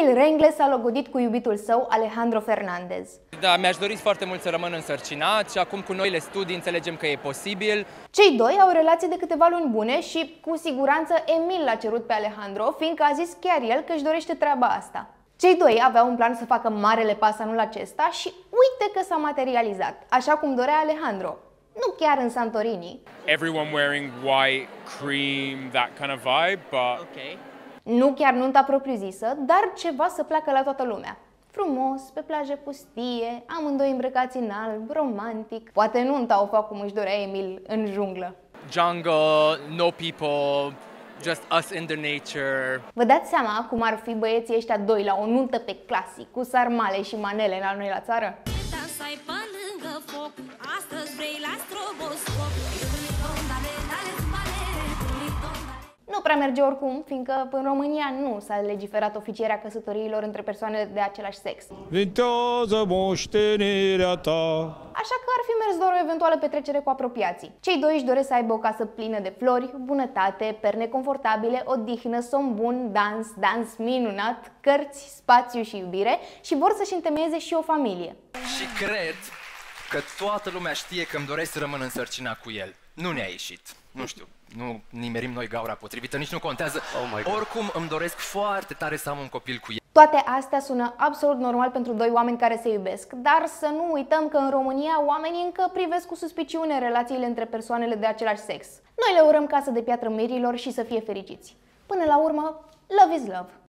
Emil Rengle s-a logodit cu iubitul său, Alejandro Fernandez. Da, mi-aș dori foarte mult să rămân însărcinat și acum cu noile studii înțelegem că e posibil. Cei doi au relații de câteva luni bune și cu siguranță Emil l-a cerut pe Alejandro, fiindcă a zis chiar el că își dorește treaba asta. Cei doi aveau un plan să facă marele pas anul acesta și uite că s-a materializat, așa cum dorea Alejandro. Nu chiar în Santorini, everyone wearing white, cream, that kind of vibe, but Ok. Nu chiar nunta propriu-zisă, dar ceva să placă la toată lumea. Frumos, pe plaje pustie, amândoi îmbrăcați în alb, romantic. Poate nunta o fac cum își dorea Emil în junglă. Jungle, no people, just us in the nature. Vă dați seama cum ar fi băieții ăștia doi la o nuntă pe clasic, cu sarmale și manele la noi la țară? Dansai pe lângă foc Astăzi vrei la stroboscop prea merge oricum, fiindcă în România nu s-a legiferat oficierea căsătoriilor între persoane de același sex. Vintează moștenirea ta Așa că ar fi mers doar o eventuală petrecere cu apropiații. Cei doi își doresc să aibă o casă plină de flori, bunătate, perne confortabile, odihnă, somn bun, dans, dans minunat, cărți, spațiu și iubire și vor să-și întemeieze și o familie. Și cred că toată lumea știe că îmi doresc să rămân însărcinat cu el. Nu ne-a ieșit. Nu știu, nu nimerim noi gaura potrivită, nici nu contează. Oh my God. Oricum îmi doresc foarte tare să am un copil cu el. Toate astea sună absolut normal pentru doi oameni care se iubesc, dar să nu uităm că în România oamenii încă privesc cu suspiciune relațiile între persoanele de același sex. Noi le urăm casă de piatră mirilor și să fie fericiți. Până la urmă, love is love.